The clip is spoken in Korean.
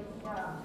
있다.